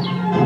Thank you.